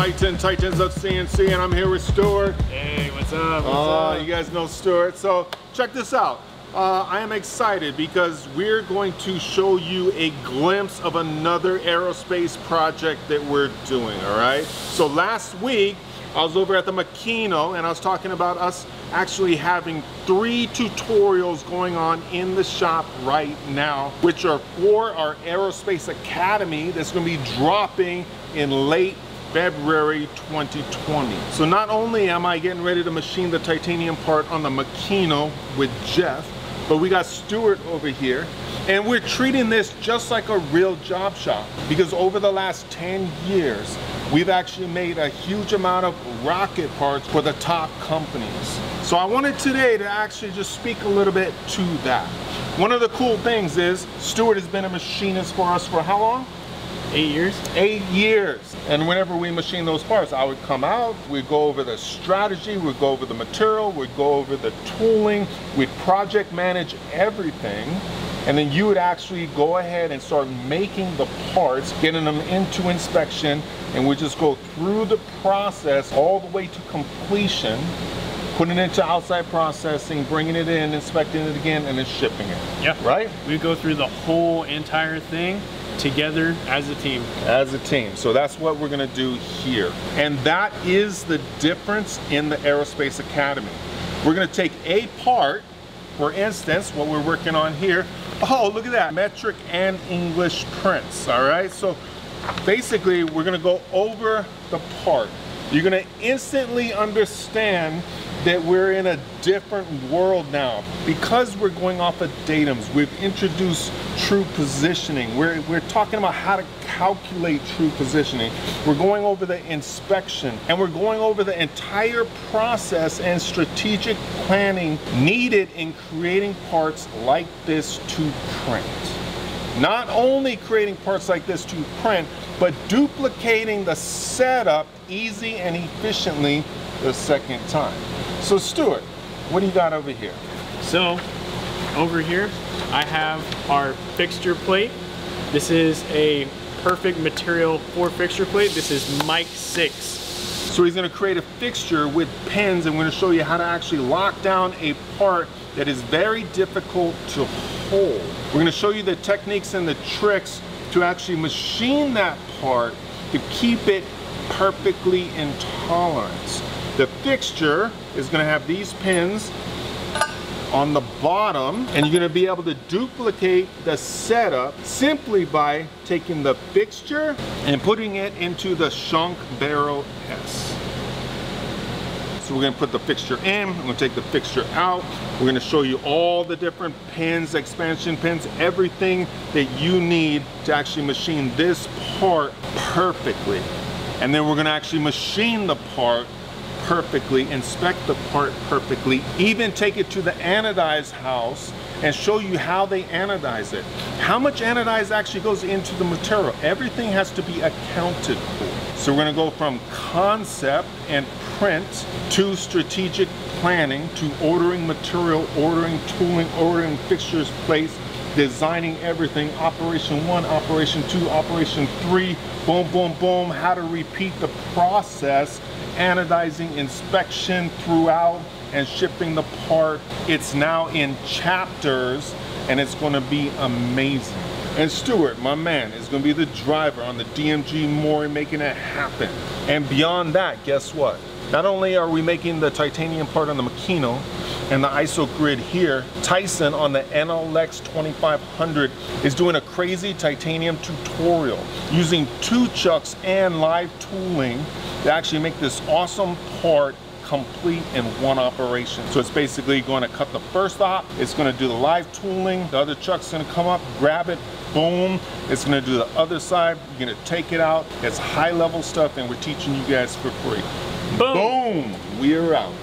Titan, Titans of CNC, and I'm here with Stuart. Hey, what's up? What's uh, up? You guys know Stuart. So check this out. Uh, I am excited because we're going to show you a glimpse of another aerospace project that we're doing, all right? So last week, I was over at the Makino and I was talking about us actually having three tutorials going on in the shop right now, which are for our Aerospace Academy that's gonna be dropping in late February 2020. So not only am I getting ready to machine the titanium part on the Makino with Jeff, but we got Stuart over here and we're treating this just like a real job shop because over the last 10 years, we've actually made a huge amount of rocket parts for the top companies. So I wanted today to actually just speak a little bit to that. One of the cool things is Stuart has been a machinist for us for how long? Eight years? Eight years. And whenever we machine those parts, I would come out, we'd go over the strategy, we'd go over the material, we'd go over the tooling, we'd project manage everything. And then you would actually go ahead and start making the parts, getting them into inspection, and we just go through the process all the way to completion, putting it into outside processing, bringing it in, inspecting it again, and then shipping it. Yeah. Right? We go through the whole entire thing together as a team. As a team. So that's what we're gonna do here. And that is the difference in the Aerospace Academy. We're gonna take a part, for instance, what we're working on here. Oh, look at that, metric and English prints, all right? So basically, we're gonna go over the part. You're gonna instantly understand that we're in a different world now. Because we're going off of datums, we've introduced true positioning. We're, we're talking about how to calculate true positioning. We're going over the inspection and we're going over the entire process and strategic planning needed in creating parts like this to print. Not only creating parts like this to print, but duplicating the setup easy and efficiently the second time. So Stuart, what do you got over here? So over here, I have our fixture plate. This is a perfect material for fixture plate. This is MIC-6. So he's gonna create a fixture with pins and we're gonna show you how to actually lock down a part that is very difficult to hold. We're gonna show you the techniques and the tricks to actually machine that part to keep it perfectly in tolerance. The fixture is gonna have these pins on the bottom and you're gonna be able to duplicate the setup simply by taking the fixture and putting it into the Schunk Barrel S. We're gonna put the fixture in, we're gonna take the fixture out, we're gonna show you all the different pins, expansion pins, everything that you need to actually machine this part perfectly. And then we're gonna actually machine the part perfectly, inspect the part perfectly, even take it to the anodized house and show you how they anodize it. How much anodize actually goes into the material. Everything has to be accounted for. So we're gonna go from concept and print to strategic planning to ordering material, ordering tooling, ordering fixtures, plates, designing everything, operation one, operation two, operation three, boom, boom, boom, how to repeat the process, anodizing, inspection throughout, and shipping the part. It's now in chapters and it's gonna be amazing. And Stuart, my man, is gonna be the driver on the DMG Mori making it happen. And beyond that, guess what? Not only are we making the titanium part on the Makino and the ISO grid here, Tyson on the NLX 2500 is doing a crazy titanium tutorial using two chucks and live tooling to actually make this awesome part complete in one operation. So it's basically going to cut the first op, it's going to do the live tooling, the other chuck's going to come up, grab it, boom, it's going to do the other side, you're going to take it out. It's high level stuff and we're teaching you guys for free. Boom. Boom. We're out.